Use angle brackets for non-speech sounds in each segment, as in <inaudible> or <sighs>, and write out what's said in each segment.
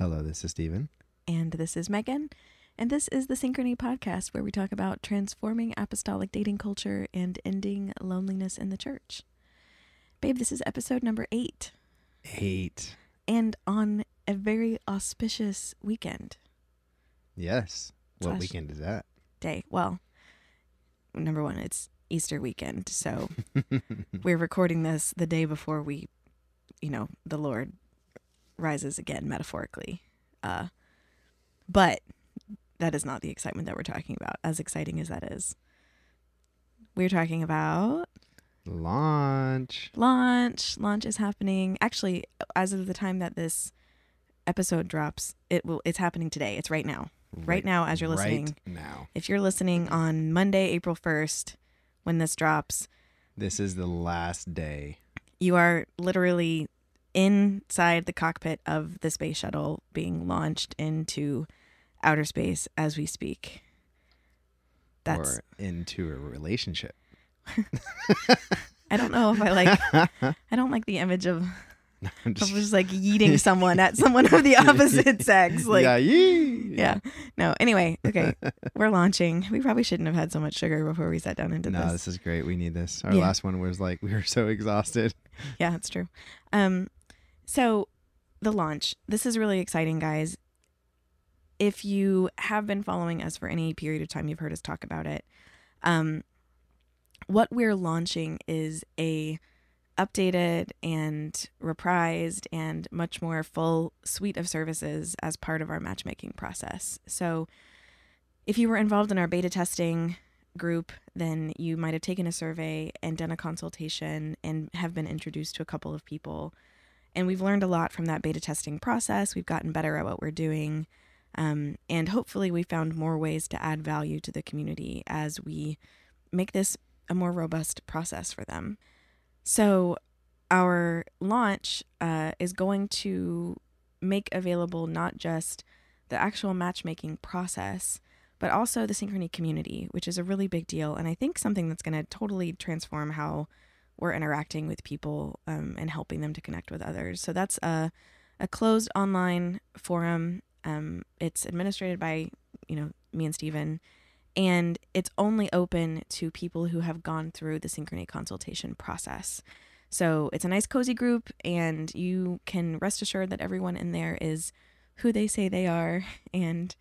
Hello, this is Steven. And this is Megan. And this is the Synchrony podcast where we talk about transforming apostolic dating culture and ending loneliness in the church. Babe, this is episode number eight. Eight. And on a very auspicious weekend Yes. What Slash- weekend is that? day. Well, number one, it's Easter weekend. So <laughs> we're recording this the day before we, you know, the Lord rises again, metaphorically. Uh, but that is not the excitement that we're talking about, as exciting as that is. We're talking about Launch. launch. Launch is happening. Actually, as of the time that this episode drops, it will. It's happening today. It's right now. Right now, as you're listening. Right now. If you're listening on Monday, April first, when this drops, This is the last day. you are literally inside the cockpit of the space shuttle being launched into outer space as we speak. That's or into a relationship. <laughs> I don't know if I like I don't like the image of, <laughs> I'm just- just like yeeting <laughs> someone at someone of the opposite sex. Like yeah, yee. yeah. No, anyway, okay. We're launching. We probably shouldn't have had so much sugar before we sat down into No, this. No, this is great. We need this. Our Yeah. last one was like we were so exhausted. Yeah, that's true. Um, so the launch. This is really exciting, guys. If you have been following us for any period of time, you've heard us talk about it. Um, what we're launching is a updated and reprised and much more full suite of services as part of our matchmaking process. So, if you were involved in our beta testing group, then you might have taken a survey and done a consultation and have been introduced to a couple of people. And we've learned a lot from that beta testing process. We've gotten better at what we're doing. Um, and hopefully, we found more ways to add value to the community as we make this a more robust process for them. So, our launch uh, is going to make available not just the actual matchmaking process, but also the Synchrony community, which is a really big deal. And I think something that's going to totally transform how we're interacting with people um, and helping them to connect with others. So that's a, a closed online forum. Um, it's administrated by, you know, me and Steven, and it's only open to people who have gone through the Synchrony consultation process. So it's a nice, cozy group, and you can rest assured that everyone in there is who they say they are <laughs> and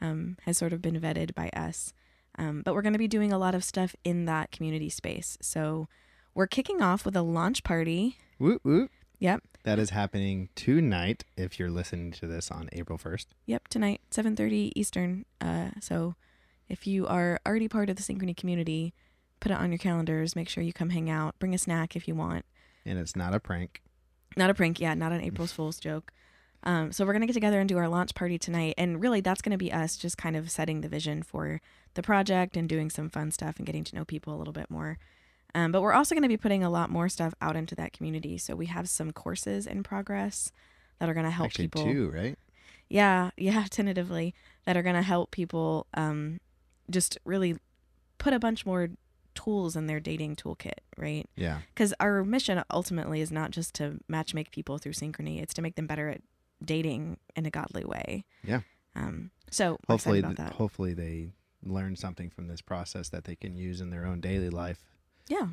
um, has sort of been vetted by us. Um, but we're going to be doing a lot of stuff in that community space. So we're kicking off with a launch party. Whoop whoop. Yep. That is happening tonight if you're listening to this on April 1st. Yep, tonight, 7:30 Eastern. Uh, so if you are already part of the Synchrony community, put it on your calendars. Make sure you come hang out. Bring a snack if you want. And it's not a prank. Not a prank, yeah, not an April <laughs> Fool's joke. Um, so we're gonna get together and do our launch party tonight, and really that's gonna be us just kind of setting the vision for the project and doing some fun stuff and getting to know people a little bit more. Um, but we're also gonna be putting a lot more stuff out into that community. So we have some courses in progress that are gonna help Actually, people. two, right? Yeah, yeah, <laughs> tentatively that are gonna help people um, just really put a bunch more tools in their dating toolkit, right? Yeah. because our mission ultimately is not just to match make people through synchrony it's to make them better at dating in a godly way Yeah. um so Hopefully, hopefully they learn something from this process that they can use in their own daily life yeah.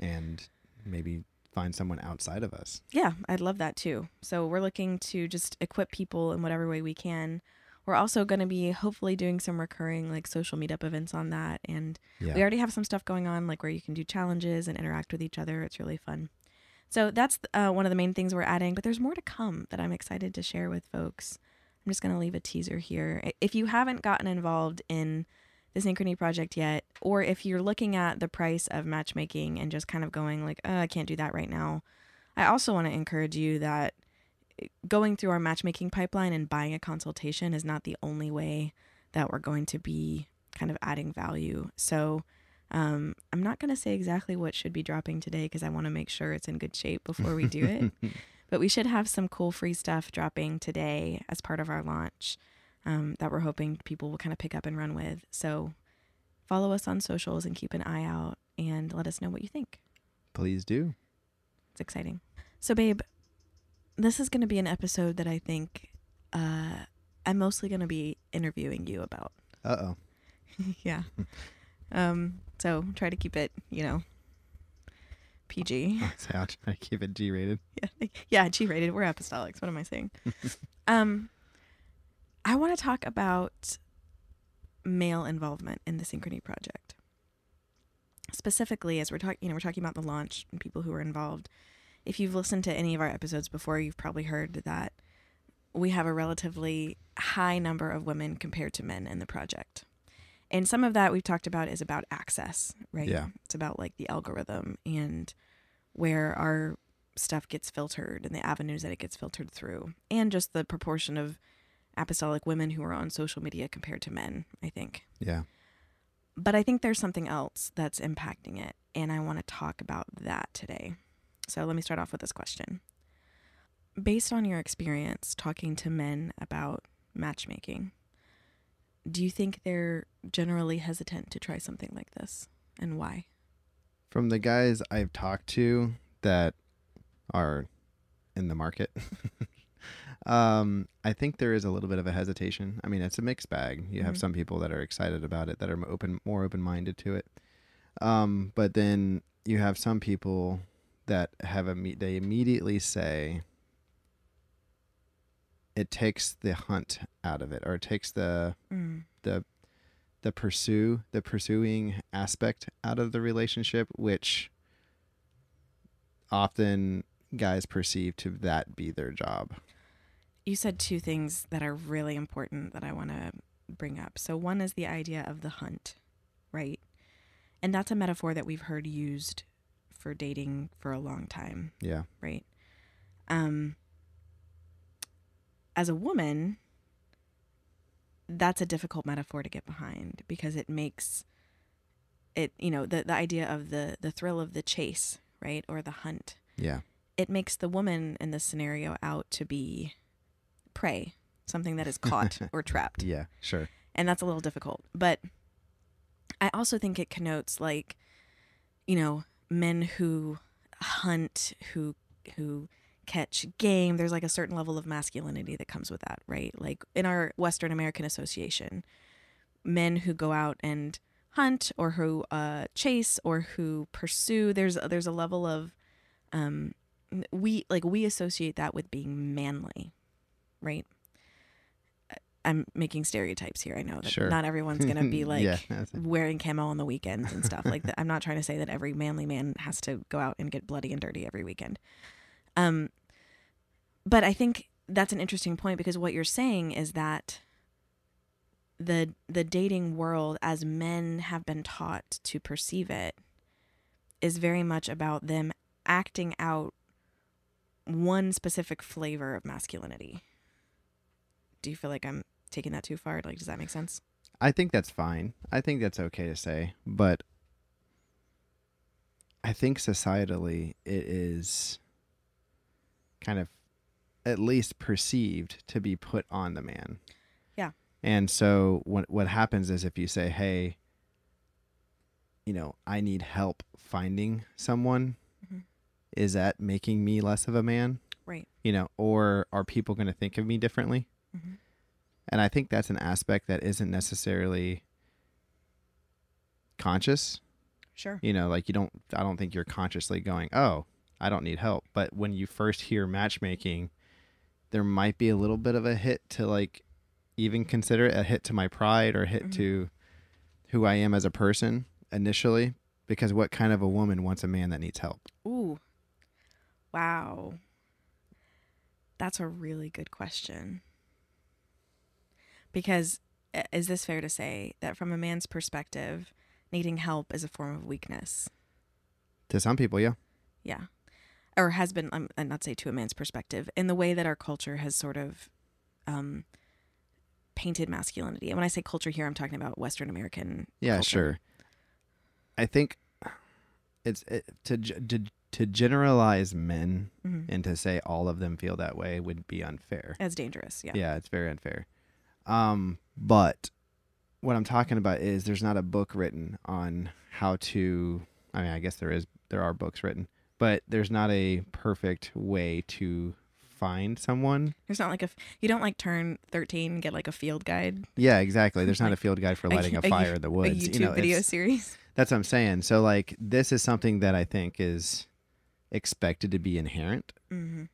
And maybe find someone outside of us. yeah i'd love that too. So we're looking to just equip people in whatever way we can. We're also going to be hopefully doing some recurring like social meetup events on that. And Yeah. we already have some stuff going on like where you can do challenges and interact with each other. It's really fun. So that's uh, one of the main things we're adding but there's more to come that i'm excited to share with folks. I'm just going to leave a teaser here. If you haven't gotten involved in the synchrony project yet or if you're looking at the price of matchmaking and just kind of going like oh, i can't do that right now i also want to encourage you that eh, going through our matchmaking pipeline and buying a consultation is not the only way that we're going to be kind of adding value. So um, I'm not going to say exactly what should be dropping today because I want to make sure it's in good shape before we do it. <laughs> but we should have some cool free stuff dropping today as part of our launch um, that we're hoping people will kind of pick up and run with. So follow us on socials and keep an eye out and let us know what you think. Please do. It's exciting. So, babe, this is going to be an episode that I think uh, I'm mostly going to be interviewing you about. Uh oh. <laughs> yeah. <laughs> Um, so try to keep it, you know, PG. <laughs> I'll try to keep it G rated. yeah, yeah, G rated. We're apostolics. What am I saying? um, I want to talk about male involvement in the Synchrony project. Specifically, as we're talking, you know, we're talking about the launch and people who are involved. If you've listened to any of our episodes before, you've probably heard that we have a relatively high number of women compared to men in the project. And some of that we've talked about is about access, right? Yeah. It's about like the algorithm and where our stuff gets filtered and the avenues that it gets filtered through, and just the proportion of apostolic women who are on social media compared to men, I think. Yeah. But I think there's something else that's impacting it, and I want to talk about that today. So let me start off with this question. Based on your experience talking to men about matchmaking, do you think they're generally hesitant to try something like this, and why? From the guys I've talked to that are in the market, <laughs> um, I think there is a little bit of a hesitation. I mean, it's a mixed bag. You have Mhm. some people that are excited about it, that are open, more open minded to it. Um, but then you have some people that have a meet. they immediately say it takes the hunt out of it, or it takes the Mm. the the pursue the pursuing aspect out of the relationship which often guys perceive to that be their job You said two things that are really important that I want to bring up. So, one is the idea of the hunt, right? And that's a metaphor that we've heard used for dating for a long time, yeah right? Um, as a woman, that's a difficult metaphor to get behind because it makes it, you know, the, the idea of the, the thrill of the chase, right? Or the hunt yeah it makes the woman in this scenario out to be prey, something that is <laughs> caught or trapped. yeah sure And that's a little difficult. But I also think it connotes like, you know, men who hunt, who who catch game. There's like a certain level of masculinity that comes with that, right? Like in our Western American Association, men who go out and hunt or who uh, chase or who pursue. There's there's a level of um, we like we associate that with being manly, right? I'm making stereotypes here. I know that Sure. not everyone's gonna be <laughs> like yeah wearing camo on the weekends and stuff like that. <laughs> I'm not trying to say that every manly man has to go out and get bloody and dirty every weekend. Um, but I think that's an interesting point because what you're saying is that the the dating world as men have been taught to perceive it is very much about them acting out one specific flavor of masculinity. Do you feel like I'm taking that too far? Like does that make sense? i think that's fine i think that's okay to say but i think societally it is kind of at least perceived to be put on the man Yeah. and so what what happens is if you say hey you know i need help finding someone Mhm. is that making me less of a man Right. you know or are people going to think of me differently Mhm. and i think that's an aspect that isn't necessarily conscious Sure. you know like you don't i don't think you're consciously going oh i don't need help but when you first hear matchmaking there might be a little bit of a hit to like even consider it a hit to my pride or a hit Mhm. to who i am as a person initially because what kind of a woman wants a man that needs help Ooh. Wow. That's a really good question. Because is this fair to say that from a man's perspective, needing help is a form of weakness? to some people yeah Yeah. Or has been, um, and not say to a man's perspective, in the way that our culture has sort of um, painted masculinity. And when I say culture here, I'm talking about Western American. yeah culture. sure i think it's it, to, to to generalize men Mhm. and to say all of them feel that way would be unfair As dangerous. Yeah. yeah. it's very unfair um but what i'm talking about is there's not a book written on how to i mean i guess there is there are books written but there's not a perfect way to find someone. There's not like a you don't like turn 13 and get like a field guide, Yeah, exactly. There's not Like a field guide for lighting a, a fire you- in the a woods. YouTube you know, video series. <laughs> That's what I'm saying. So like this is something that I think is expected to be inherent hmm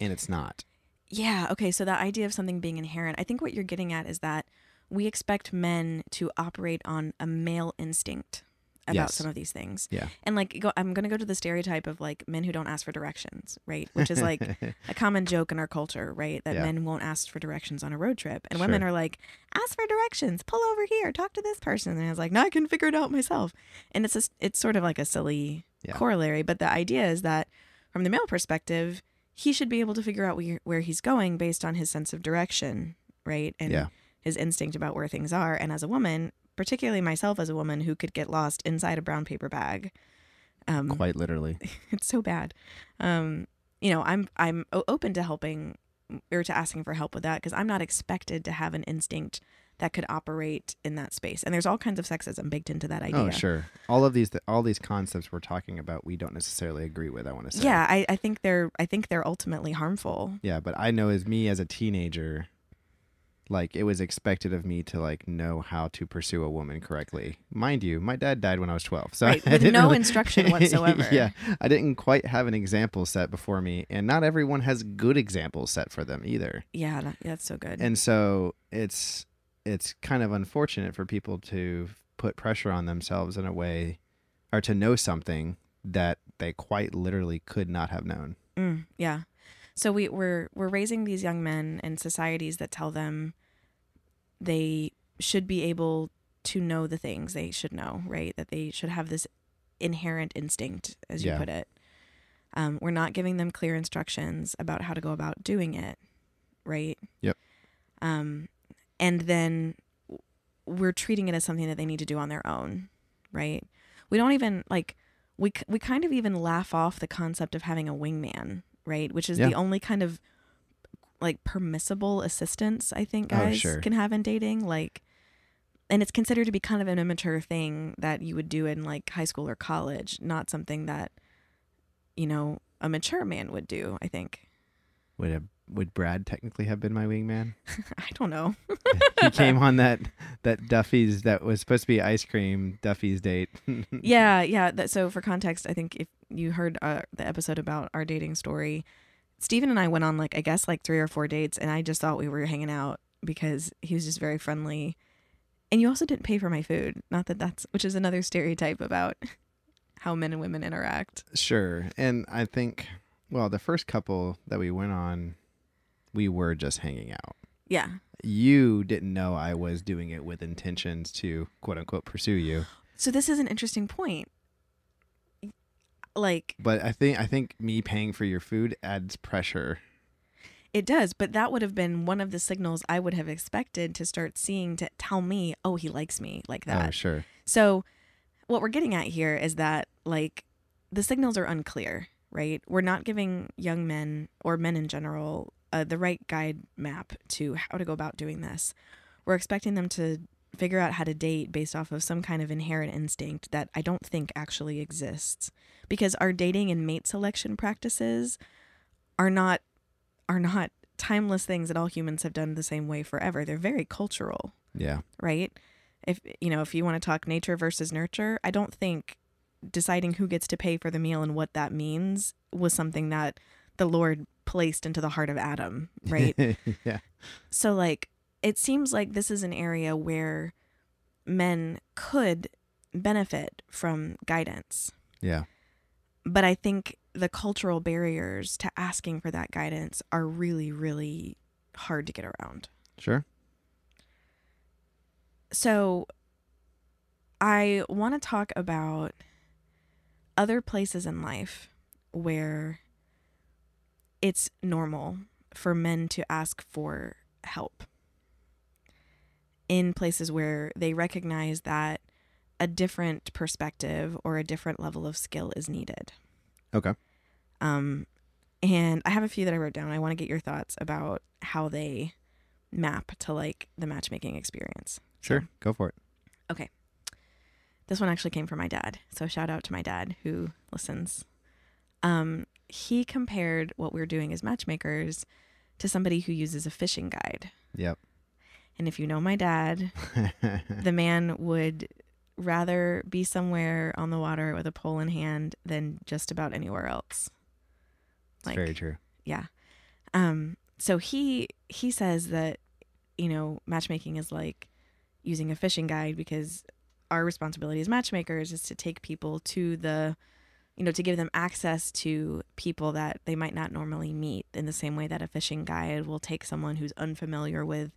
and it's not. Yeah. Okay. So that idea of something being inherent, I think what you're getting at is that we expect men to operate on a male instinct about Yes. some of these things. Yeah. And like, go, I'm going to go to the stereotype of like men who don't ask for directions, right? Which is like <laughs> a common joke in our culture, right? That Yeah. men won't ask for directions on a road trip. And women are like, ask for directions, pull over here, talk to this person. And I was like, no, I can figure it out myself. And it's just, it's sort of like a silly Yeah. corollary. But the idea is that from the male perspective, he should be able to figure out where, where he's going based on his sense of direction, right? And Yeah. his instinct about where things are. And as a woman, particularly myself as a woman who could get lost inside a brown paper bag, um, Quite literally. <laughs> it's so bad. Um, you know, I'm I'm open to helping or to asking for help with that because I'm not expected to have an instinct that could operate in that space. And there's all kinds of sexism baked into that oh, idea. Oh, sure. All of these all these concepts we're talking about we don't necessarily agree with, I want to say. Yeah, I, I think they're I think they're ultimately harmful. Yeah, but I know as me as a teenager, like it was expected of me to like know how to pursue a woman correctly. Mind you, my dad died when I was twelve, so Right, <laughs> I with no really- instruction <laughs> whatsoever. yeah, I didn't quite have an example set before me, and not everyone has good examples set for them either. Yeah, that, that's so good. And so it's it's kind of unfortunate for people to put pressure on themselves in a way, or to know something that they quite literally could not have known. Mm, yeah. So we, we're we're raising these young men in societies that tell them they should be able to know the things they should know, right? That they should have this inherent instinct, as you Yeah. put it. Um, we're not giving them clear instructions about how to go about doing it, right? Yep. Um, and then we're treating it as something that they need to do on their own, right? We don't even like we we kind of even laugh off the concept of having a wingman, right? Which is Yeah. the only kind of like permissible assistance I think Oh, guys sure. can have in dating, like and it's considered to be kind of an immature thing that you would do in like high school or college, not something that you know a mature man would do. I think. Would a, would Brad technically have been my wingman? <laughs> I don't know. <laughs> he came on that that Duffy's that was supposed to be ice cream Duffy's date. <laughs> yeah, yeah. That, so for context, I think if you heard uh, the episode about our dating story, Steven and I went on like I guess like three or four dates, and I just thought we were hanging out because he was just very friendly. And you also didn't pay for my food. Not that that's which is another stereotype about how men and women interact. Sure. And I think, well, the first couple that we went on, we were just hanging out. Yeah. You didn't know I was doing it with intentions to quote unquote pursue you. So this is an interesting point. Like But I think I think me paying for your food adds pressure. It does, but that would have been one of the signals I would have expected to start seeing to tell me, oh, he likes me like Oh, that. sure. So, what we're getting at here is that, like, the signals are unclear, right? We're not giving young men or men in general uh, the right guide map to how to go about doing this. We're expecting them to figure out how to date based off of some kind of inherent instinct that I don't think actually exists because our dating and mate selection practices are not are not timeless things that all humans have done the same way forever. They're very cultural Yeah. right? If you know, if you want to talk nature versus nurture, I don't think deciding who gets to pay for the meal and what that means was something that the Lord placed into the heart of Adam, <laughs> right? yeah. so like it seems like this is an area where men could benefit from guidance. Yeah. But I think the cultural barriers to asking for that guidance are really really hard to get around. Sure. So I want to talk about other places in life where it's normal for men to ask for help. In places where they recognize that a different perspective or a different level of skill is needed. Okay. Um, and I have a few that I wrote down. I want to get your thoughts about how they map to like the matchmaking experience. Sure. Go for it. Okay. This one actually came from my dad. So shout out to my dad who listens. Um, he compared what we're doing as matchmakers to somebody who uses a fishing guide. Yep. And if you know my dad, <laughs> the man would rather be somewhere on the water with a pole in hand than just about anywhere else. It's very true. Yeah. Um so he he says that you know matchmaking is like using a fishing guide because our responsibility as matchmakers is to take people to the you know to give them access to people that they might not normally meet in the same way that a fishing guide will take someone who's unfamiliar with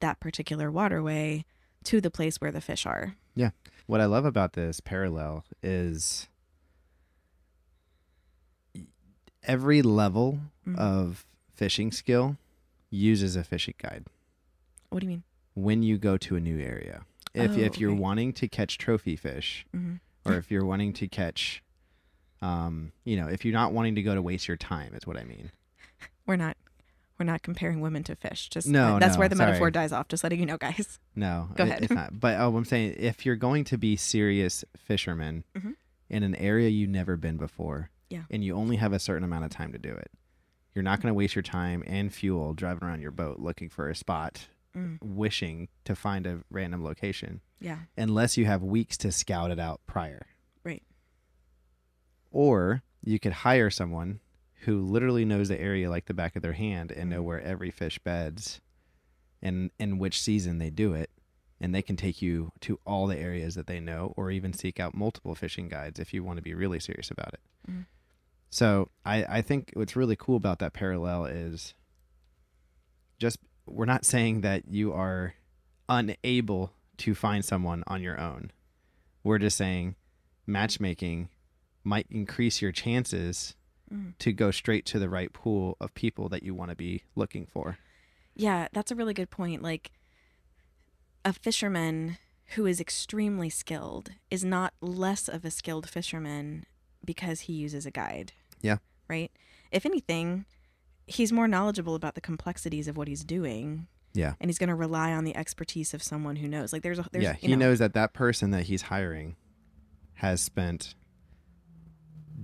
that particular waterway to the place where the fish are. Yeah. What I love about this parallel is every level Mhm. of fishing skill uses a fishing guide What do you mean? when you go to a new area. If Oh, if you're okay. wanting to catch trophy fish hmm or if you're wanting to catch um, you know, if you're not wanting to go to waste your time is what I mean. <laughs> We're not we're not comparing women to fish. Just No, that's no, where the metaphor dies off. Just letting you know, guys. No, <laughs> Go it- ahead. it's not. But oh, I'm saying if you're going to be serious fishermen Mhm. in an area you've never been before, Yeah. and you only have a certain amount of time to do it, you're not going to waste your time and fuel driving around your boat looking for a spot, Mm, wishing to find a random location, yeah. unless you have weeks to scout it out prior. Or you could hire someone who literally knows the area like the back of their hand and know Mhm. where every fish beds and in which season they do it. And they can take you to all the areas that they know, or even seek out multiple fishing guides if you want to be really serious about it. Mhm. So I, I think what's really cool about that parallel is just we're not saying that you are unable to find someone on your own. We're just saying matchmaking might increase your chances Mm. to go straight to the right pool of people that you want to be looking for. Yeah, that's a really good point. Like a fisherman who is extremely skilled is not less of a skilled fisherman because he uses a guide. Yeah. Right? If anything, he's more knowledgeable about the complexities of what he's doing. Yeah. And he's going to rely on the expertise of someone who knows. Like there's a there's yeah, you he know, knows that that person that he's hiring has spent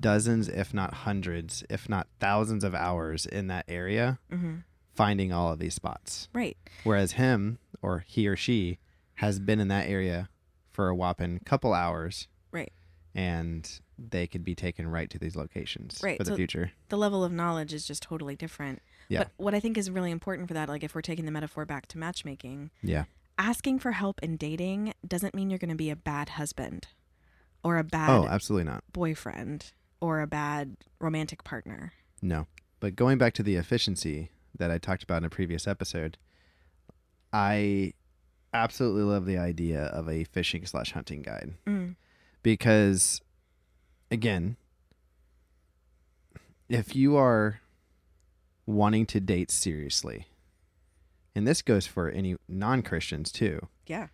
dozens, if not hundreds, if not thousands of hours in that area Mhm. finding all of these spots. Right. Whereas him or he or she has been in that area for a whopping couple hours. Right. And they could be taken right to these locations Right, for the so- future. The level of knowledge is just totally different. Yeah. But what I think is really important for that like if we're taking the metaphor back to matchmaking, Yeah. asking for help in dating doesn't mean you're going to be a bad husband or a bad Oh, absolutely not. boyfriend or a bad romantic partner. No. But going back to the efficiency that I talked about in a previous episode, I absolutely love the idea of a fishing slash hunting guide Mm. because, again, if you are wanting to date seriously, and this goes for any non Christians too, Yeah.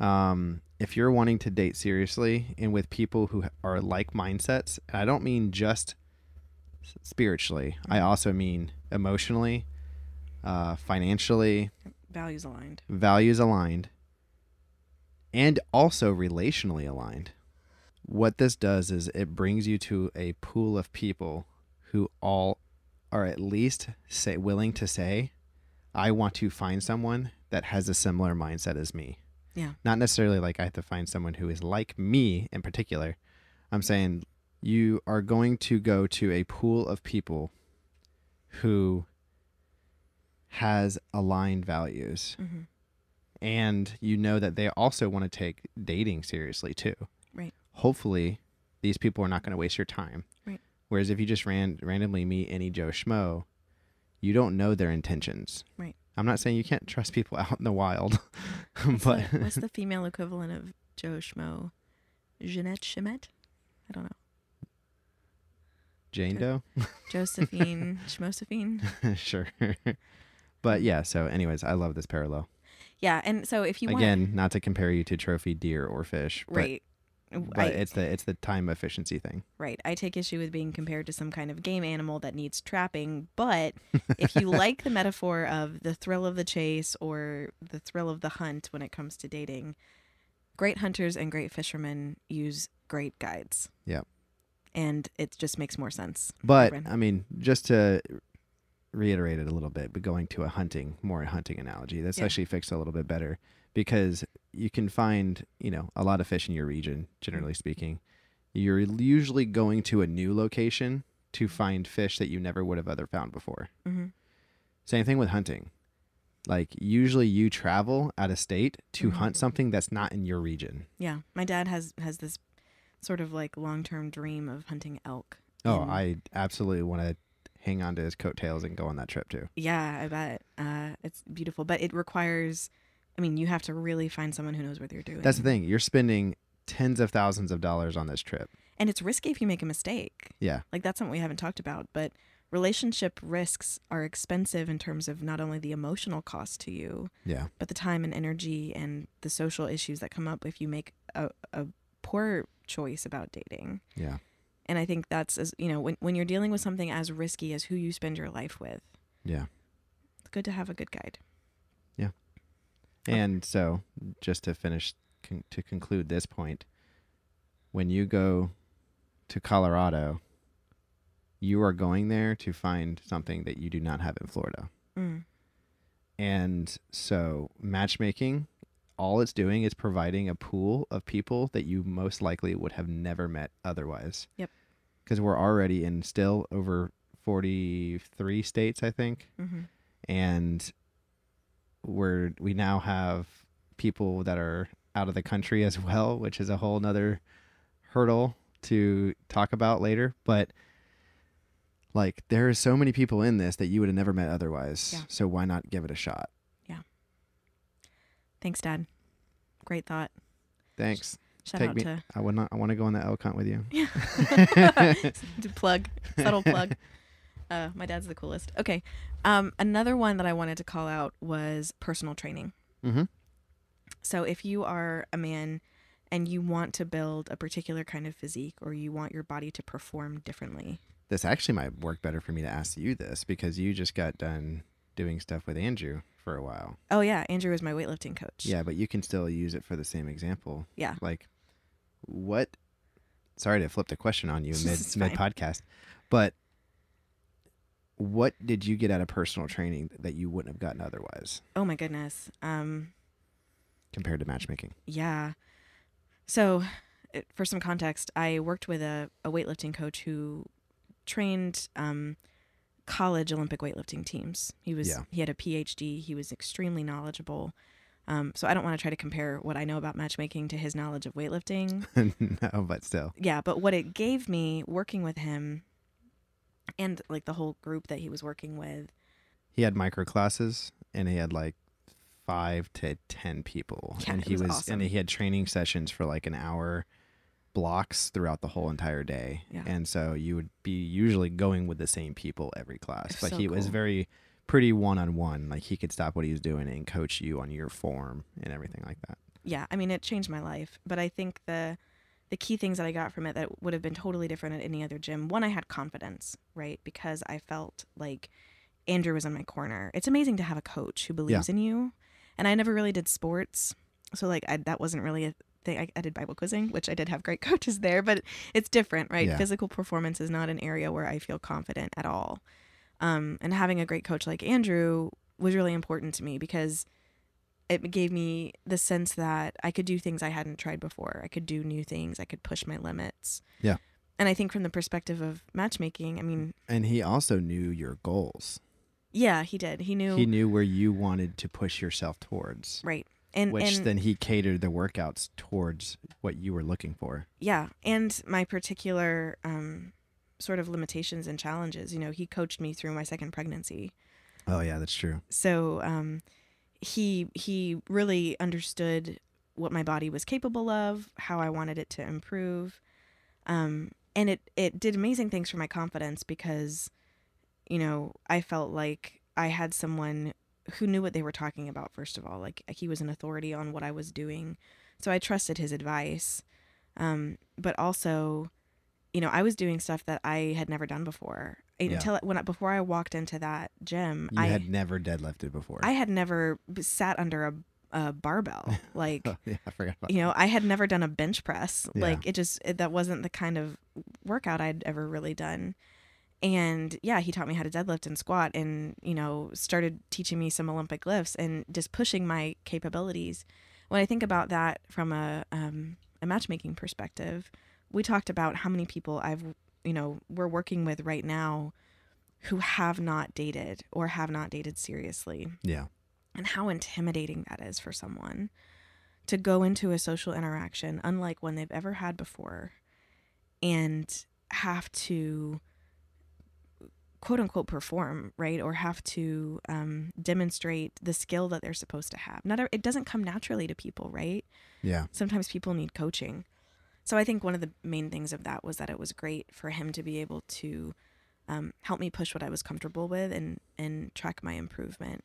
Um, if you're wanting to date seriously and with people who are like mindsets, and I don't mean just spiritually, I also mean emotionally, uh, financially, Values aligned. values aligned, and also relationally aligned. What this does is it brings you to a pool of people who all are at least say willing to say, I want to find someone that has a similar mindset as me. Yeah. Not necessarily like I have to find someone who is like me in particular. I'm saying you are going to go to a pool of people who has aligned values hmm and you know that they also want to take dating seriously too. Right. Hopefully, these people are not going to waste your time. Right. Whereas if you just ran randomly meet any Joe Schmo, you don't know their intentions. Right. I'm not saying you can't trust people <laughs> out in the wild, What's, but the, what's the female equivalent of Joe Schmo? Jeanette Schmidt? I don't know. Jane Doe, <laughs> Josephine <laughs> Schmosephine? sure. but yeah. So, anyways, I love this parallel. Yeah. And so if you want. Again, not to compare you to trophy deer or fish, Right. But I, it's the it's the time efficiency thing. right. I take issue with being compared to some kind of game animal that needs trapping. But if you <laughs> like the metaphor of the thrill of the chase or the thrill of the hunt when it comes to dating, great hunters and great fishermen use great guides. Yeah. and it just makes more sense. But. I mean, just to reiterate it a little bit, but going to a hunting, more a hunting analogy, that's Yeah. actually fixed a little bit better because you can find, you know, a lot of fish in your region, generally speaking. You're usually going to a new location to find fish that you never would have other found before. hmm Same thing with hunting. Like usually you travel out of state to Mhm. hunt something that's not in your region. Yeah, my dad has has this sort of like long term dream of hunting elk. Oh, I absolutely want to hang on to his coattails and go on that trip too. Yeah, I bet. Uh, it's beautiful, but it requires. I mean, you have to really find someone who knows what they're doing. That's the thing. You're spending tens of thousands of dollars on this trip. and it's risky if you make a mistake. Yeah. Like that's something we haven't talked about, but relationship risks are expensive in terms of not only the emotional cost to you, Yeah. but the time and energy and the social issues that come up if you make a, a poor choice about dating. Yeah. And I think that's as you know, when when you're dealing with something as risky as who you spend your life with, Yeah. it's good to have a good guide. And so, just to finish, con- to conclude this point, when you go to Colorado, you are going there to find something that you do not have in Florida. Mm. And so, matchmaking, all it's doing is providing a pool of people that you most likely would have never met otherwise. Yep. Because we're already in still over 43 states, I think. hmm And we're, we now have people that are out of the country as well, which is a whole nother hurdle to talk about later. But like, there are so many people in this that you would have never met otherwise. Yeah. So, why not give it a shot? Yeah. Thanks, Dad. Great thought. Thanks. Shout Take out me- to I would not. I want to go on the elk hunt with you. <laughs> Yeah. plug, subtle plug. <laughs> Uh, my dad's the coolest. Okay. Um, another one that I wanted to call out was personal training. Mm-hmm. So if you are a man and you want to build a particular kind of physique or you want your body to perform differently, This actually might work better for me to ask you this because you just got done doing stuff with Andrew for a while. oh yeah, Andrew was my weightlifting coach. Yeah, but you can still use it for the same example. Yeah. Like, what? Sorry to flip the question on you <laughs> mid mid podcast, but what did you get out of personal training that you wouldn't have gotten otherwise Oh my goodness. Um, compared to matchmaking? Yeah. So, it, for some context, I worked with a, a weightlifting coach who trained um, college Olympic weightlifting teams. He was Yeah. he had a PhD. He was extremely knowledgeable. Um, so I don't want to try to compare what I know about matchmaking to his knowledge of weightlifting. <laughs> no, but still. yeah, but what it gave me working with him, and like the whole group that he was working with, He had micro classes and he had like five to ten people, Yeah, and he was was awesome. and he had training sessions for like an hour blocks throughout the whole entire day. Yeah. And so you would be usually going with the same people every class, It's but so he was very pretty one on one. Like he could stop what he was doing and coach you on your form and everything like that. yeah, I mean, it changed my life. But I think the the key things that I got from it that would have been totally different at any other gym. One, I had confidence, right? Because I felt like Andrew was in my corner. It's amazing to have a coach who believes in you. And I never really did sports, so like I, that wasn't really a thing. I, I did Bible quizzing, which I did have great <laughs> coaches there, but it's different, right? Yeah. Physical performance is not an area where I feel confident at all. Um, and having a great coach like Andrew was really important to me because it gave me the sense that I could do things I hadn't tried before. I could do new things. I could push my limits. Yeah. And I think from the perspective of matchmaking, I mean, And he also knew your goals. yeah, he did. He knew, He knew where you wanted to push yourself towards, right. And which and then he catered the workouts towards what you were looking for. yeah, and my particular um sort of limitations and challenges. You know, he coached me through my second pregnancy. Oh yeah, that's true. so um, he he really understood what my body was capable of, how I wanted it to improve, um, and it it did amazing things for my confidence because, you know, I felt like I had someone who knew what they were talking about. First of all, like he was an authority on what I was doing, so I trusted his advice, um, but also. You know, I was doing stuff that I had never done before Yeah. until when I, before I walked into that gym. You I had never deadlifted before. I had never sat under a, a barbell. <laughs> Like, <laughs> yeah, I forgot you know, I had never done a bench press. Yeah. Like, it just, it, that wasn't the kind of workout I'd ever really done. And yeah, he taught me how to deadlift and squat and, you know, started teaching me some Olympic lifts and just pushing my capabilities. When I think about that from a, um, a matchmaking perspective, we talked about how many people I've, you know, we're working with right now who have not dated or have not dated seriously. Yeah. and how intimidating that is for someone to go into a social interaction unlike one they've ever had before and have to quote unquote perform right? Or have to um, demonstrate the skill that they're supposed to have. Not a, it doesn't come naturally to people right? Yeah. sometimes people need coaching so i think one of the main things of that was that it was great for him to be able to um, help me push what i was comfortable with and and track my improvement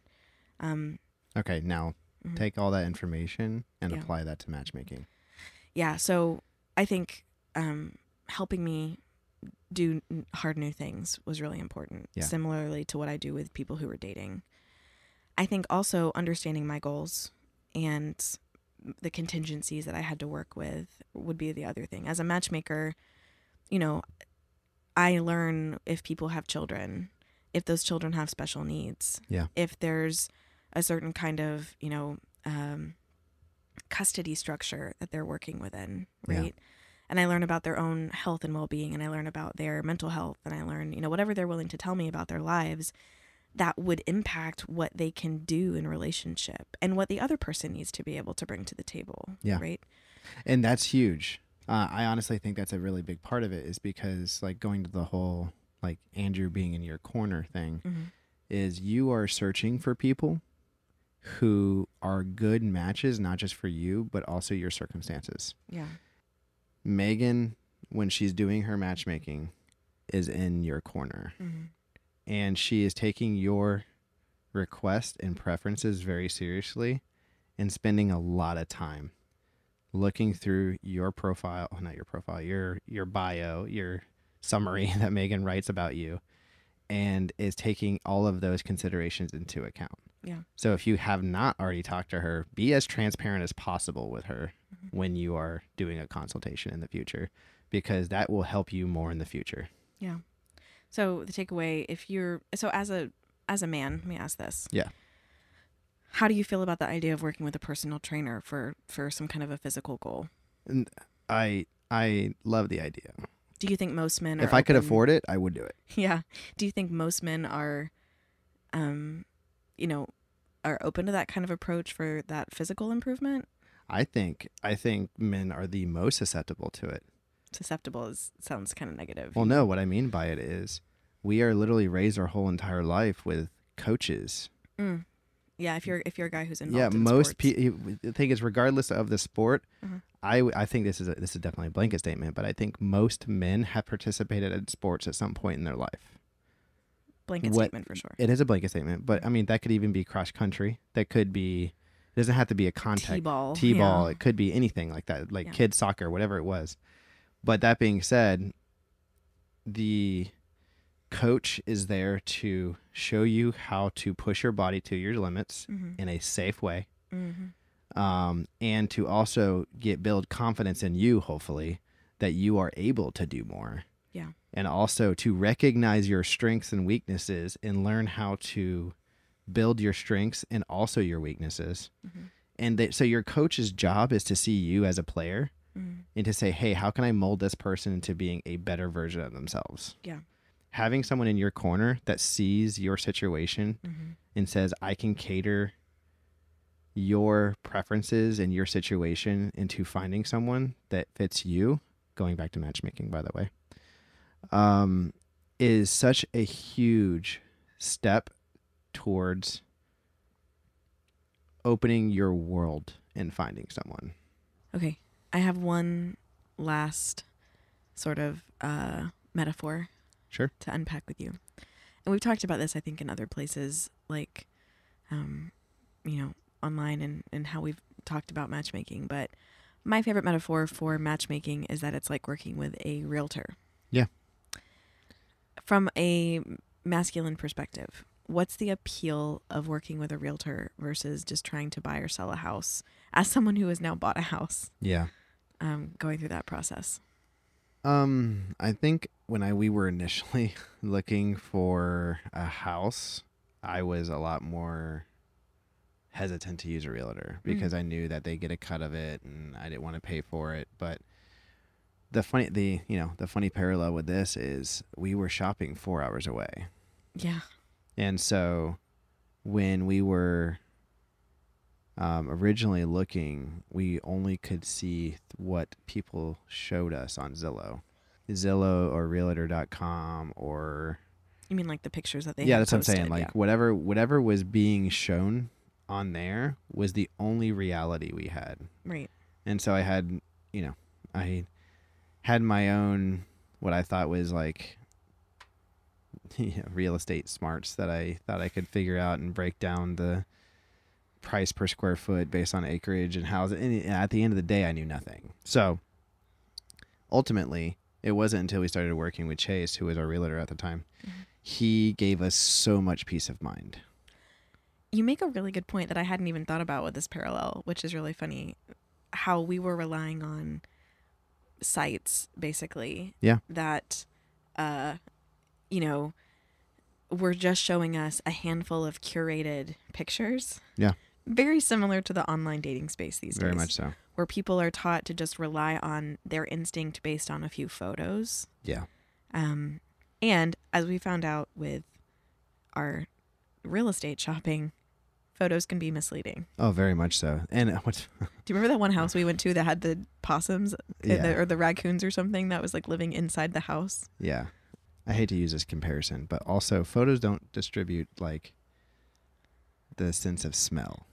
um, Okay. Now Mhm. take all that information and Yeah. apply that to matchmaking. yeah so i think um, helping me do hard new things was really important Yeah. similarly to what i do with people who are dating i think also understanding my goals and the contingencies that i had to work with would be the other thing as a matchmaker you know i learn if people have children if those children have special needs Yeah. if there's a certain kind of you know um, custody structure that they're working within, Yeah. right? And I learn about their own health and well being, and I learn about their mental health, and I learn, you know, whatever they're willing to tell me about their lives that would impact what they can do in relationship and what the other person needs to be able to bring to the table. Yeah. Right. and that's huge uh, i honestly think that's a really big part of it is because like going to the whole like andrew being in your corner thing Mm-hmm. is you are searching for people who are good matches not just for you but also your circumstances Yeah. megan when she's doing her matchmaking is in your corner Mm-hmm. And she is taking your request and preferences very seriously and spending a lot of time looking through your profile not your profile your your bio your summary <laughs> that megan writes about you and is taking all of those considerations into account Yeah. so if you have not already talked to her be as transparent as possible with her Mhm. when you are doing a consultation in the future because that will help you more in the future So the takeaway, if you're so as a as a man, let me ask this. Yeah. How do you feel about the idea of working with a personal trainer for for some kind of a physical goal? And I I love the idea. Do you think most men are If I could afford it, I would do it. <laughs> Yeah. Do you think most men are um you know, are open to that kind of approach for that physical improvement? I think I think men are the most susceptible to it. Susceptible is sounds kind of negative. Well, no, what I mean by it is we are literally raised our whole entire life with coaches. Mm. Yeah, if you're if you're a guy who's involved yeah, in most people. The thing is, regardless of the sport, I I I think this is a, this is definitely a blanket statement, but I think most men have participated in sports at some point in their life. blanket what- statement for sure. It is a blanket statement, but I mean that could even be cross country. That could be. It doesn't have to be a contact T-ball. t-ball yeah. it could be anything like that like Yeah. kids soccer whatever it was but that being said the coach is there to show you how to push your body to your limits Mhm. in a safe way Mhm. um, and to also get build confidence in you hopefully that you are able to do more Yeah. and also to recognize your strengths and weaknesses and learn how to build your strengths and also your weaknesses Mhm. and that, so your coach's job is to see you as a player Mhm. and to say hey how can i mold this person into being a better version of themselves Yeah. having someone in your corner that sees your situation Mhm. and says i can cater your preferences and your situation into finding someone that fits you going back to matchmaking by the way um is such a huge step towards opening your world and finding someone Okay. I have one last sort of uh, metaphor Sure. to unpack with you. And we've talked about this, I think, in other places, like, um, you know, online and, and how we've talked about matchmaking. But my favorite metaphor for matchmaking is that it's like working with a realtor. Yeah. From a masculine perspective, what's the appeal of working with a realtor versus just trying to buy or sell a house as someone who has now bought a house? yeah um, going through that process. Um, I think when I we were initially <laughs> looking for a house, I was a lot more hesitant to use a realtor because I knew that they get a cut of it and I didn't want to pay for it. But the funny the you know, the funny parallel with this is we were shopping four hours away. Yeah. And so when we were um, originally looking, we only could see what people showed us on Zillow. Zillow or realtor.com or You mean like the pictures that they yeah, that's what I'm saying. Like yeah. whatever whatever was being shown on there was the only reality we had. right. And so I had, you know, I had my own what I thought was like <laughs> you know, real estate smarts that I thought I could figure out and break down the price per square foot based on acreage and housing. And at the end of the day, I knew nothing. So ultimately, it wasn't until we started working with Chase, who was our realtor at the time, Mhm. he gave us so much peace of mind. You make a really good point that I hadn't even thought about with this parallel, which is really funny. How we were relying on sites, basically. Yeah. That, uh, you know, were just showing us a handful of curated pictures. Yeah. Very similar to the online dating space these Very days. Very much so. Where people are taught to just rely on their instinct based on a few photos. Yeah. Um, and as we found out with our real estate shopping, photos can be misleading. Oh, very much so. And what's Do you remember that one <laughs> house we went to that had the possums uh, yeah. the, or the raccoons or something that was like living inside the house? Yeah. I hate to use this comparison, but also photos don't distribute like the sense of smell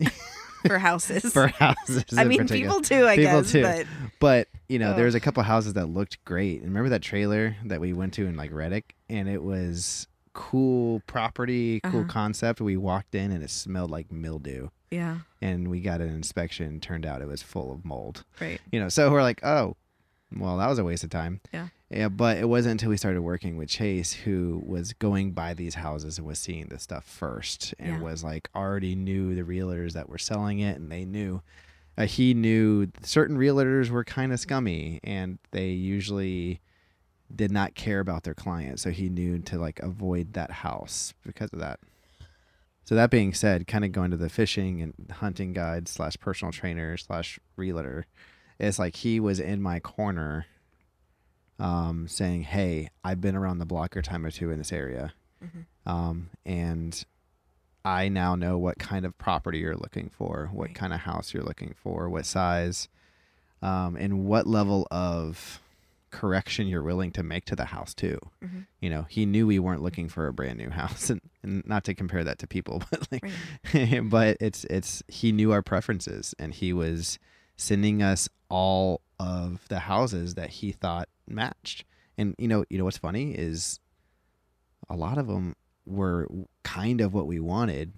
<laughs> For houses. for houses. I mean, particular. people too, I People guess. too. But But you know, there was a couple houses that looked great. And remember that trailer that we went to in like Reddick, and it was cool property, cool Uh-huh. concept. We walked in and it smelled like mildew, yeah, and we got an inspection. Turned out it was full of mold. right. You know, so we're like, oh, well, that was a waste of time. Yeah. Yeah, but it wasn't until we started working with Chase, who was going by these houses and was seeing this stuff first, and Yeah. was like already knew the realtors that were selling it, and they knew. Uh, he knew certain realtors were kind of scummy, and they usually did not care about their clients, so he knew to like avoid that house because of that. So that being said, kind of going to the fishing and hunting guide slash personal trainer slash realtor, it's like he was in my corner, um, saying, "Hey, I've been around the block or time or two in this area, Mhm. um, and I now know what kind of property you're looking for, what Right. kind of house you're looking for, what size, um, and what level of correction you're willing to make to the house too." Mhm. You know, he knew we weren't looking for a brand new house, <laughs> and, and not to compare that to people, <laughs> but like Right. <laughs> but it's it's he knew our preferences and he was sending us all of the houses that he thought matched. And you know, you know what's funny is a lot of them were kind of what we wanted,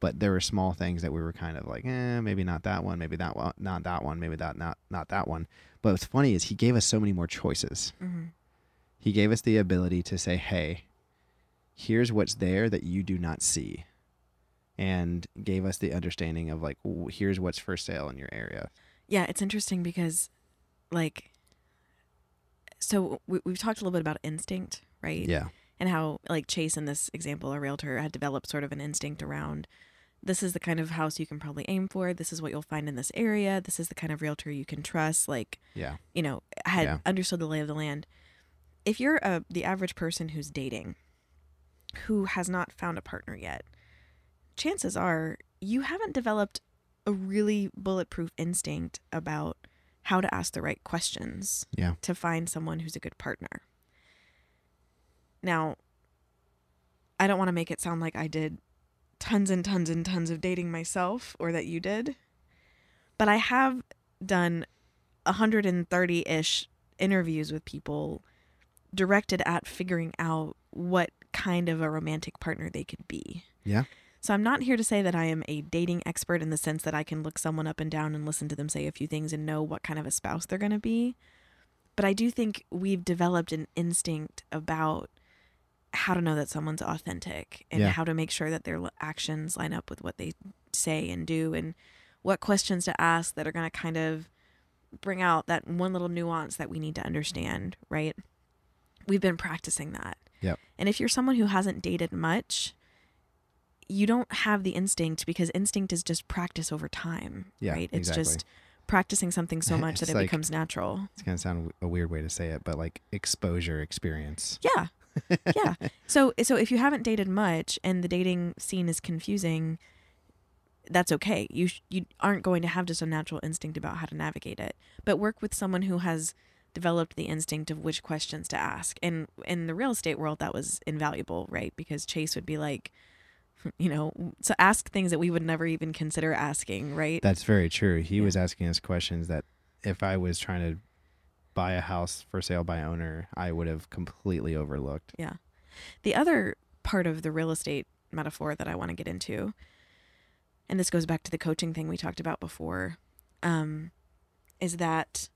but there were small things that we were kind of like, eh, maybe not that one, maybe that one, not that one, maybe that not not that one. But what's funny is he gave us so many more choices. hmm He gave us the ability to say, "Hey, here's what's there that you do not see." And gave us the understanding of like, here's what's for sale in your area. Yeah, it's interesting because, like, so we, we've talked a little bit about instinct, right? Yeah. and how like chase in this example a realtor had developed sort of an instinct around this is the kind of house you can probably aim for this is what you'll find in this area this is the kind of realtor you can trust like Yeah. you know had Yeah. understood the lay of the land if you're a, the average person who's dating who has not found a partner yet chances are you haven't developed a really bulletproof instinct about how to ask the right questions Yeah. to find someone who's a good partner now, I don't want to make it sound like I did tons and tons and tons of dating myself or that you did, but I have done 130 ish interviews with people directed at figuring out what kind of a romantic partner they could be. Yeah. So I'm not here to say that I am a dating expert in the sense that I can look someone up and down and listen to them say a few things and know what kind of a spouse they're going to be. But I do think we've developed an instinct about how to know that someone's authentic and Yeah. how to make sure that their actions line up with what they say and do and what questions to ask that are going to kind of bring out that one little nuance that we need to understand, right? We've been practicing that. Yep. And if you're someone who hasn't dated much, you don't have the instinct because instinct is just practice over time, Yeah, right? It's exactly. just practicing something so <laughs> much that it like- becomes natural. It's gonna sound a weird way to say it, but like exposure experience. Yeah. <laughs> yeah. So so if you haven't dated much and the dating scene is confusing, that's okay. You sh- you aren't going to have just a natural instinct about how to navigate it. But work with someone who has developed the instinct of which questions to ask. And in the real estate world that was invaluable, right? Because Chase would be like <laughs> you know, to ask things that we would never even consider asking, right? That's very true. He Yeah. was asking us questions that if I was trying to buy a house for sale by owner, I would have completely overlooked. Yeah. The other part of the real estate metaphor that I want to get into, and this goes back to the coaching thing we talked about before, um, is that,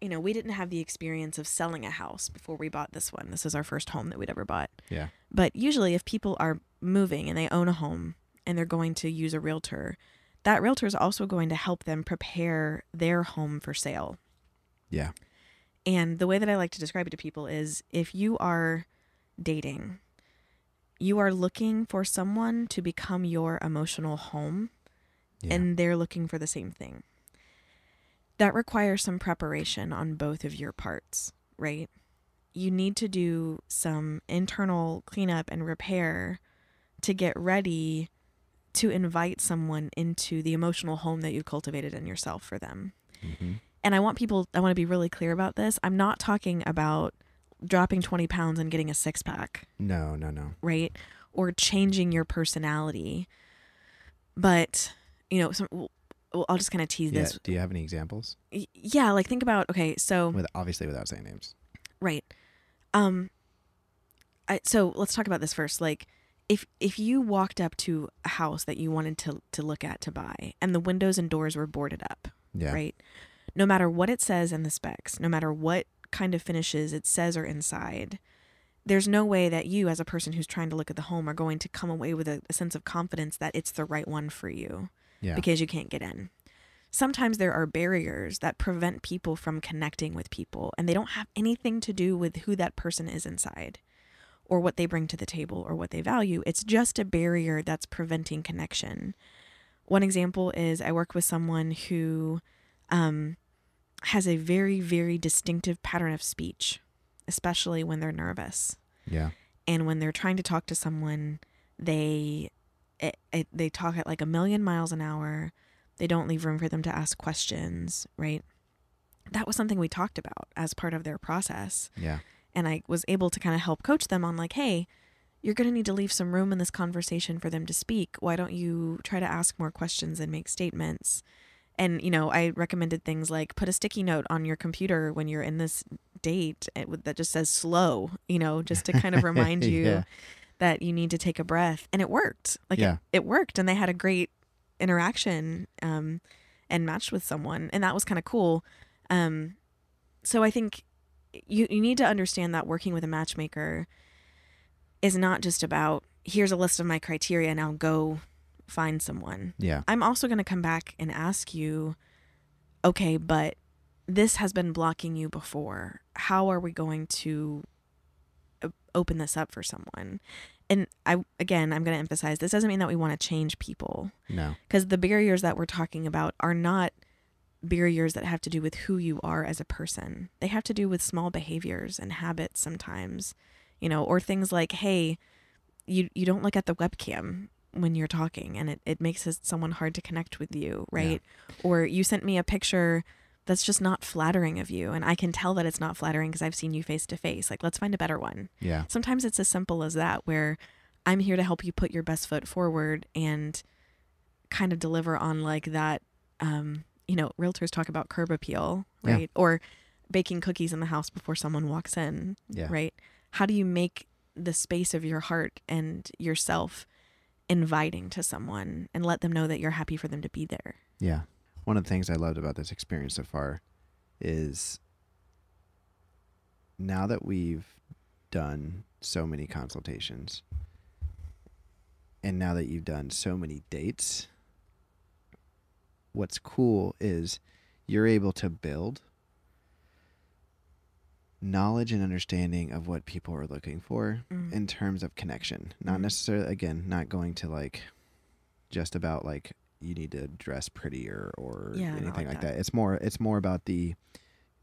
you know, we didn't have the experience of selling a house before we bought this one. This is our first home that we'd ever bought. Yeah. But usually, if people are moving and they own a home and they're going to use a realtor, that realtor is also going to help them prepare their home for sale. Yeah. And the way that I like to describe it to people is if you are dating, you are looking for someone to become your emotional home, Yeah. and they're looking for the same thing. That requires some preparation on both of your parts, right? You need to do some internal cleanup and repair to get ready to invite someone into the emotional home that you've cultivated in yourself for them hmm and I want people, I want to be really clear about this. I'm not talking about dropping 20 pounds and getting a six pack, No, no, no. right? Or changing your personality. But, you know, some, well, I'll just kind of tease Yeah. this. Do you have any examples? Yeah, like think about, okay, so, With obviously without saying names. right. Um, I, so let's talk about this first. Like, if if you walked up to a house that you wanted to to look at to buy, and the windows and doors were boarded up, Yeah. right? No matter what it says in the specs, no matter what kind of finishes it says are inside, there's no way that you, as a person who's trying to look at the home, are going to come away with a, a sense of confidence that it's the right one for you Yeah. because you can't get in. Sometimes there are barriers that prevent people from connecting with people, and they don't have anything to do with who that person is inside or what they bring to the table or what they value. It's just a barrier that's preventing connection. One example is I work with someone who um, has a very, very distinctive pattern of speech, especially when they're nervous yeah. and when they're trying to talk to someone they it, it, they talk at like a million miles an hour they don't leave room for them to ask questions right that was something we talked about as part of their process Yeah. And i was able to kind of help coach them on like hey you're going to need to leave some room in this conversation for them to speak. Why don't you try to ask more questions and make statements? And you know i recommended things like put a sticky note on your computer when you're in this date that just says slow you know just to kind of <laughs> remind you Yeah. that you need to take a breath. And it worked. Like Yeah. it, it worked and they had a great interaction um and matched with someone and that was kind of cool. Um so i think you you need to understand that working with a matchmaker is not just about here's a list of my criteria now go find someone Yeah. I'm also going to come back and ask you, okay, but this has been blocking you before. How are we going to uh, open this up for someone? And I again, I'm going to emphasize this doesn't mean that we want to change people No. because the barriers that we're talking about are not barriers that have to do with who you are as a person. They have to do with small behaviors and habits sometimes, you know, or things like, hey, you you don't look at the webcam when you're talking and it, it makes it someone hard to connect with you, right? Or you sent me a picture that's just not flattering of you and I can tell that it's not flattering because I've seen you face to face. Like let's find a better one Yeah. sometimes it's as simple as that where i'm here to help you put your best foot forward and kind of deliver on like that um you know realtors talk about curb appeal Yeah. right or baking cookies in the house before someone walks in Yeah. right how do you make the space of your heart and yourself inviting to someone and let them know that you're happy for them to be there Yeah. One of the things I loved about this experience so far is now that we've done so many consultations and now that you've done so many dates, what's cool is you're able to build knowledge and understanding of what people are looking for Mhm. in terms of connection. Not Mhm. necessarily again, not going to like just about like you need to dress prettier or Yeah, anything like like that. that. It's more it's more about the,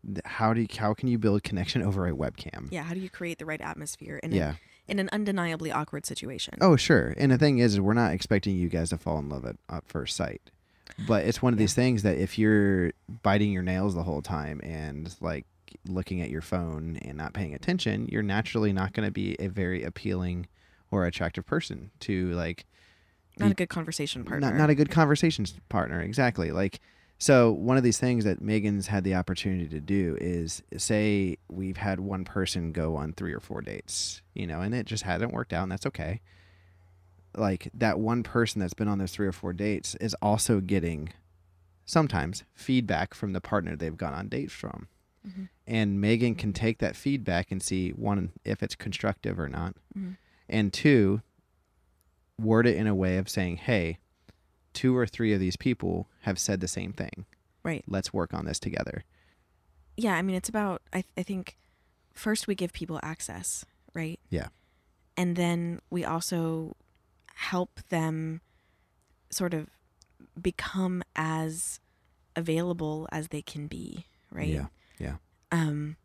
the how do you, how can you build connection over a webcam? Yeah. How do you create the right atmosphere in, Yeah. a, in an undeniably awkward situation? Oh, sure. And the thing is, is we're not expecting you guys to fall in love at, at first sight. But it's one of Yeah. these things that if you're biting your nails the whole time and like looking at your phone and not paying attention, you're naturally not going to be a very appealing or attractive person to like Not be- a good conversation partner. not, not a good conversation partner. Exactly. Like, so one of these things that Megan's had the opportunity to do is say we've had one person go on three or four dates, you know, and it just hasn't worked out, and that's okay. Like, that one person that's been on those three or four dates is also getting sometimes feedback from the partner they've gone on dates from. Mhm. And Megan can take that feedback and see one, if it's constructive or not Mhm. and two word it in a way of saying hey two or three of these people have said the same thing Right. let's work on this together Yeah. I mean, it's about, I, I think first we give people access, right? Yeah. And then we also help them sort of become as available as they can be, right? Yeah, yeah. Um,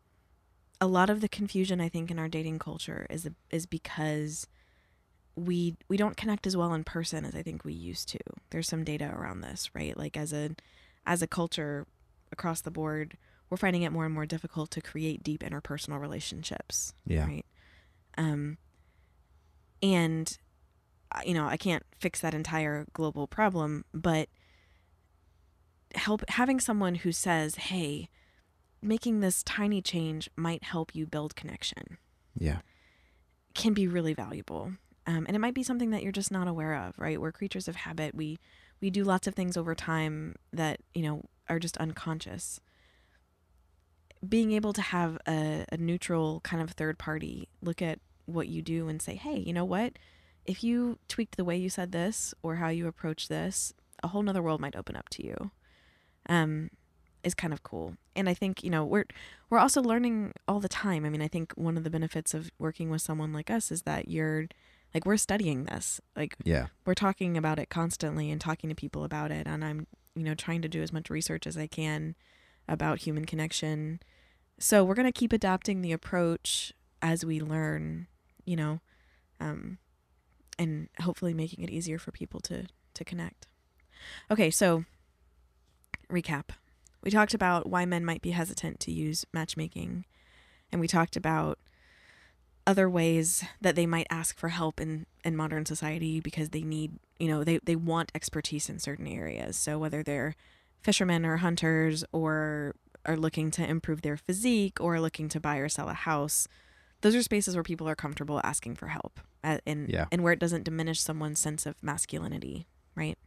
a lot of the confusion I think in our dating culture is is because we we don't connect as well in person as I think we used to. There's some data around this, right? Like as a as a culture across the board, we're finding it more and more difficult to create deep interpersonal relationships yeah right um and you know i can't fix that entire global problem but help having someone who says hey making this tiny change might help you build connection. Yeah. Can be really valuable. Um, and it might be something that you're just not aware of right? We're creatures of habit. We we do lots of things over time that you know are just unconscious. Being able to have a, a neutral kind of third party look at what you do and say hey you know what if you tweaked the way you said this or how you approach this a whole nother world might open up to you um is kind of cool. And i think you know we're we're also learning all the time. I mean i think one of the benefits of working with someone like us is that you're like we're studying this. Like yeah. we're talking about it constantly and talking to people about it. And i'm you know trying to do as much research as i can about human connection. So we're going to keep adapting the approach as we learn you know um and hopefully making it easier for people to to connect okay so recap we talked about why men might be hesitant to use matchmaking and we talked about other ways that they might ask for help in, in modern society because they need, you know, they, they want expertise in certain areas. So whether they're fishermen or hunters or are looking to improve their physique or looking to buy or sell a house, those are spaces where people are comfortable asking for help uh, and, Yeah. and where it doesn't diminish someone's sense of masculinity, right?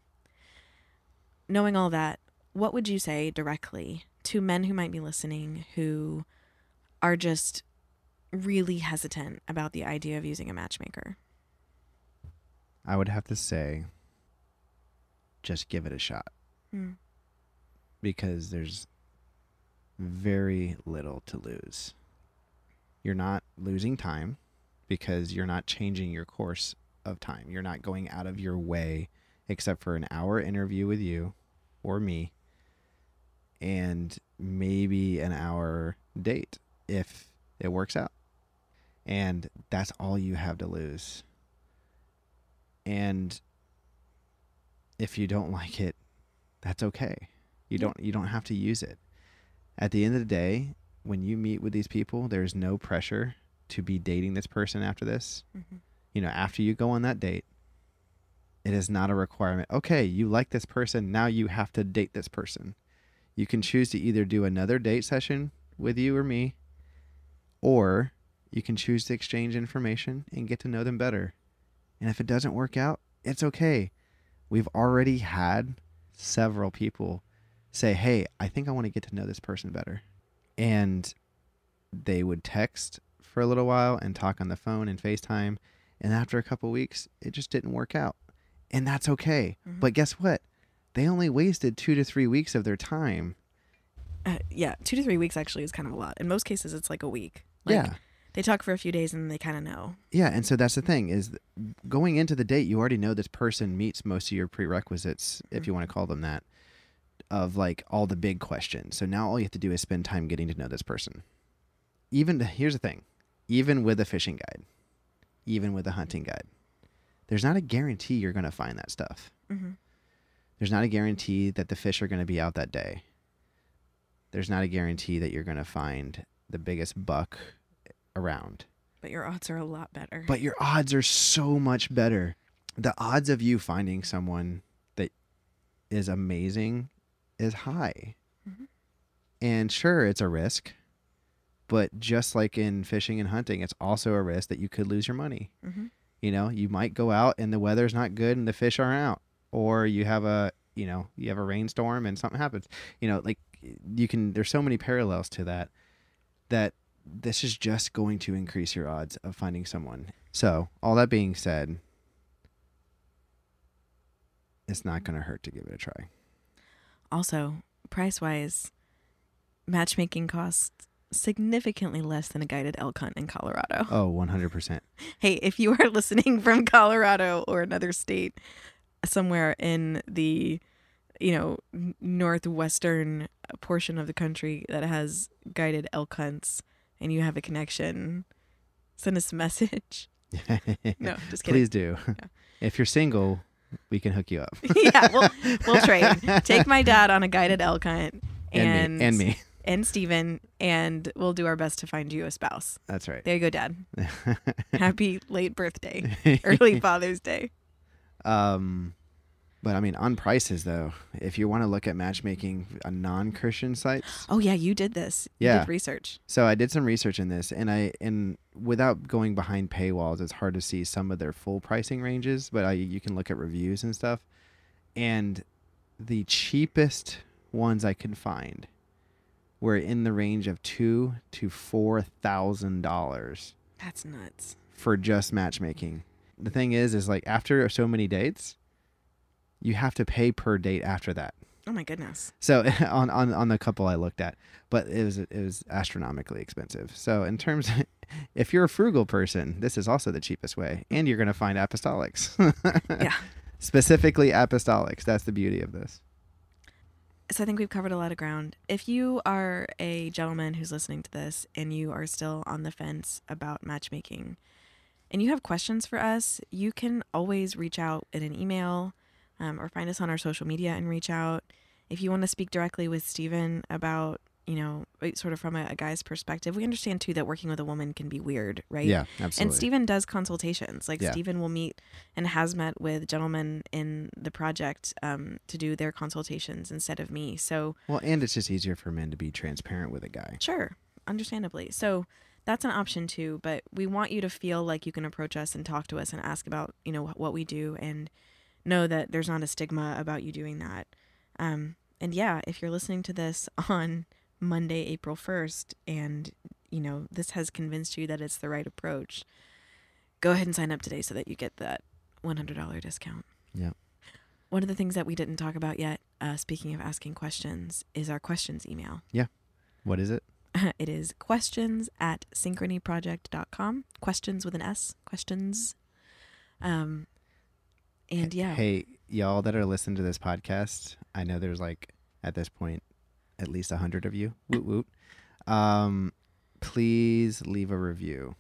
Knowing all that, what would you say directly to men who might be listening who are just really hesitant about the idea of using a matchmaker. i would have to say just give it a shot Mm. because there's very little to lose you're not losing time because you're not changing your course of time you're not going out of your way except for an hour interview with you or me and maybe an hour date if it works out. And that's all you have to lose. And if you don't like it, that's okay. You don't you don't have to use it. At the end of the day, when you meet with these people, there's no pressure to be dating this person after this. Mhm. You know, after you go on that date, it is not a requirement. Okay, you like this person, now you have to date this person. You can choose to either do another date session with you or me, or you can choose to exchange information and get to know them better. And if it doesn't work out, it's okay. We've already had several people say, Hey, I think I want to get to know this person better. And they would text for a little while and talk on the phone and FaceTime. And after a couple weeks, it just didn't work out. And that's okay. Mhm. But guess what? They only wasted two to three weeks of their time Uh, yeah, two to three weeks actually is kind of a lot. In most cases, it's like a week. Like, yeah. They talk for a few days and they kind of know. Yeah, and so that's the thing is going into the date, you already know this person meets most of your prerequisites, if you want to call them that, of like all the big questions. So now all you have to do is spend time getting to know this person. Even here's the thing, even with a fishing guide, even with a hunting guide, there's not a guarantee you're going to find that stuff. hmm There's not a guarantee that the fish are going to be out that day. There's not a guarantee that you're going to find the biggest buck around. But your odds are a lot better. But your odds are so much better. The odds of you finding someone that is amazing is high. Mhm. And sure, it's a risk. But just like in fishing and hunting, it's also a risk that you could lose your money. hmm You know, you might go out and the weather's not good and the fish aren't out, or you have a you know you have a rainstorm and something happens. You know, like you can. There's so many parallels to that that this is just going to increase your odds of finding someone. So all that being said, it's not going to hurt to give it a try. Also, price wise, matchmaking costs significantly less than a guided elk hunt in Colorado. Oh, 100%. <laughs> Hey, if you are listening from Colorado or another state, somewhere in the you know northwestern portion of the country that has guided elk hunts, and you have a connection, send us a <laughs> message. <laughs> No, just kidding. Please do. If you're single, we can hook you up. <laughs> yeah, we'll we'll <laughs> trade. Take my dad on a guided elk hunt, and and me. And me. and Steven, and we'll do our best to find you a spouse. That's right. There you go, Dad. <laughs> Happy late birthday, early Father's Day. Um, but I mean, on prices though, if you want to look at matchmaking on non-Christian sites, Oh yeah, you did this. You Yeah. did research. so I did some research in this, and I and without going behind paywalls, it's hard to see some of their full pricing ranges, but I you can look at reviews and stuff, and the cheapest ones I could find were in the range of two to four thousand dollars That's nuts. for just matchmaking. The thing is, is like after so many dates, you have to pay per date after that. Oh my goodness. So <laughs> on, on on the couple I looked at, but it was it was astronomically expensive. So in terms, <laughs> if you're a frugal person, this is also the cheapest way, and you're gonna find apostolics. <laughs> Yeah. Specifically apostolics. That's the beauty of this. So I think we've covered a lot of ground. If you are a gentleman who's listening to this and you are still on the fence about matchmaking and you have questions for us, you can always reach out in an email um, or find us on our social media and reach out. If you want to speak directly with Steven about, you know, sort of from a, a guy's perspective, we understand too that working with a woman can be weird, right? Yeah, absolutely. And Steven does consultations. Like Yeah. Steven will meet and has met with gentlemen in the project um, to do their consultations instead of me. So well, and it's just easier for men to be transparent with a guy. sure, understandably. So that's an option too. But we want you to feel like you can approach us and talk to us and ask about you know what we do and know that there's not a stigma about you doing that. Um, and yeah, if you're listening to this <laughs> on Monday, April 1st, and you know this has convinced you that it's the right approach, go ahead and sign up today so that you get that $100 discount. Yeah. One of the things that we didn't talk about yet, uh, speaking of asking questions, is our questions email. Yeah. What is it? <laughs> it is questions at synchronyproject.com. Questions with an S. Questions. Um, and yeah. Hey, y'all that are listening to this podcast, I know there's like at this point at least a hundred of you. Woot woot. Um, please leave a review.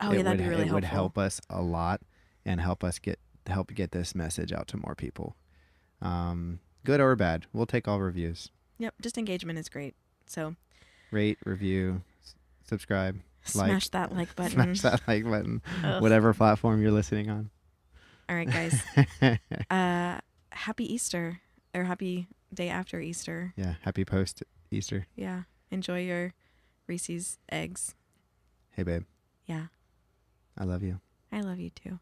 oh, it yeah, that'd would, be really it helpful. would help us a lot and help us get help get this message out to more people. Um, good or bad, we'll take all reviews. Yep, just engagement is great. So Rate, review, s- subscribe, Like. smash that like <laughs> button. smash that like button, whatever platform you're listening on. All right, guys. <laughs> uh, happy Easter or happy day after Easter. yeah, happy post Easter. Yeah. Enjoy your Reese's eggs. Hey babe, Yeah. I love you. I love you too.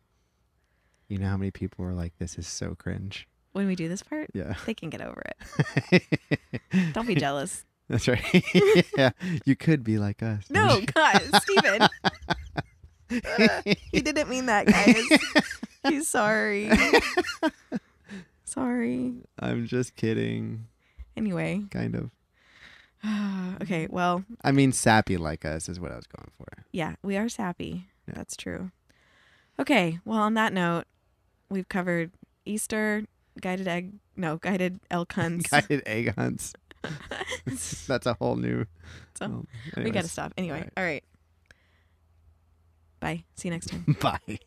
You know how many people are like, "This is so cringe." When we do this part, Yeah. they can get over it. <laughs> Don't be jealous. That's right. <laughs> yeah, you could be like us. No, God, Steven. he didn't mean that, guys. <laughs> He's sorry. <laughs> sorry. I'm just kidding. Anyway, Kind of. <sighs> okay, well, I mean, sappy like us is what I was going for. yeah, we are sappy. Yeah. That's true. Okay, well, on that note, we've covered Easter, guided egg, no, guided elk <laughs> hunts. Guided egg hunts. That's a whole new. So, well, we got to stop. Anyway, Alright. all right. Bye. See you next time. Bye.